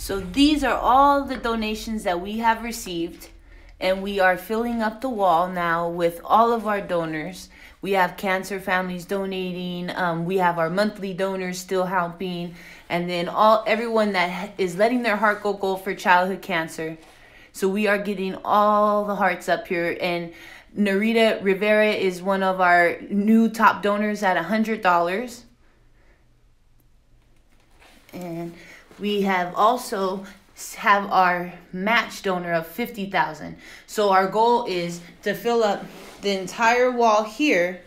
So these are all the donations that we have received and we are filling up the wall now with all of our donors. We have cancer families donating. Um, we have our monthly donors still helping, and then all everyone that is letting their heart go gold for childhood cancer. So we are getting all the hearts up here, and Narita Rivera is one of our new top donors at a hundred dollars. And we have also have our match donor of 50,000. So our goal is to fill up the entire wall here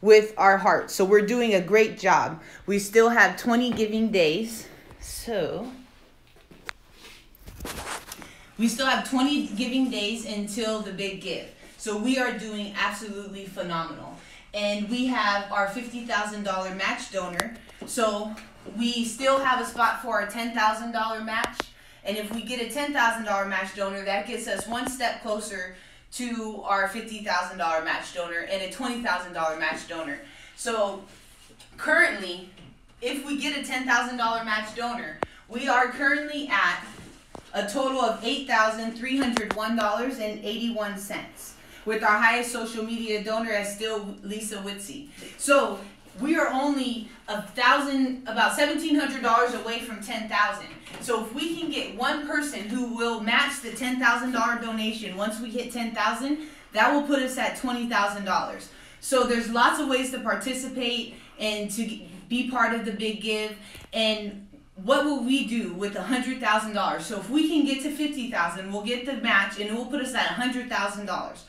with our heart. So we're doing a great job. We still have 20 giving days. So we still have 20 giving days until the big give. So we are doing absolutely phenomenal. And we have our $50,000 match donor. So we still have a spot for a $10,000 match. And if we get a $10,000 match donor, that gets us one step closer to our $50,000 match donor and a $20,000 match donor. So currently, if we get a $10,000 match donor, we are currently at a total of $8,301.81 with our highest social media donor as still Lisa Witsy. So we are only a thousand, about seventeen hundred dollars away from ten thousand. So if we can get one person who will match the ten thousand dollar donation once we hit ten thousand, that will put us at twenty thousand dollars. So there's lots of ways to participate and to be part of the big give. And what will we do with a hundred thousand dollars? So if we can get to fifty thousand, we'll get the match and it will put us at a hundred thousand dollars.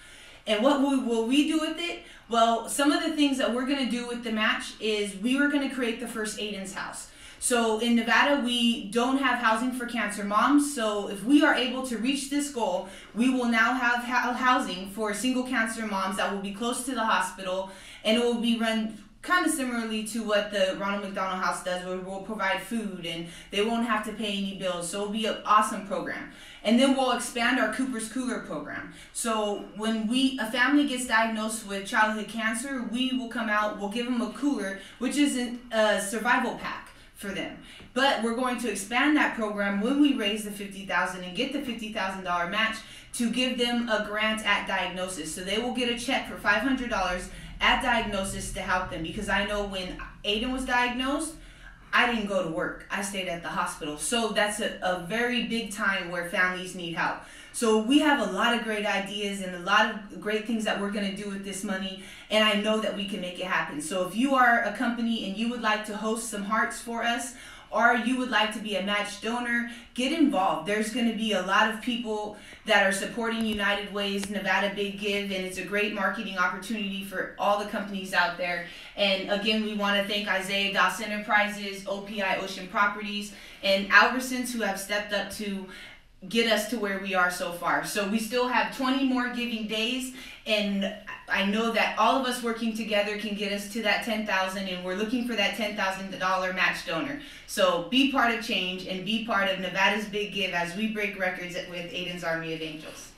And what will, we do with it? Well, some of the things that we're going to do with the match is we were going to create the first Aiden's house. So in Nevada, we don't have housing for cancer moms. So if we are able to reach this goal, we will now have housing for single cancer moms that will be close to the hospital and it will be run kind of similarly to what the Ronald McDonald House does, where we'll provide food and they won't have to pay any bills. So it'll be an awesome program. And then we'll expand our Cooper's Cooler program. So when we a family gets diagnosed with childhood cancer, we will come out, we'll give them a cooler, which is a survival pack for them. But we're going to expand that program when we raise the 50000 and get the $50,000 match to give them a grant at diagnosis. So they will get a check for $500 at diagnosis to help them because I know when Aiden was diagnosed, I didn't go to work. I stayed at the hospital. So that's a, a very big time where families need help. So we have a lot of great ideas and a lot of great things that we're going to do with this money. And I know that we can make it happen. So if you are a company and you would like to host some hearts for us or you would like to be a match donor, get involved. There's going to be a lot of people that are supporting United Way's Nevada Big Give, and it's a great marketing opportunity for all the companies out there. And again, we want to thank Isaiah Das Enterprises, OPI Ocean Properties, and Albertsons who have stepped up to get us to where we are so far. So we still have 20 more giving days and I know that all of us working together can get us to that 10,000 and we're looking for that $10,000 match donor. So be part of change and be part of Nevada's Big Give as we break records with Aiden's Army of Angels.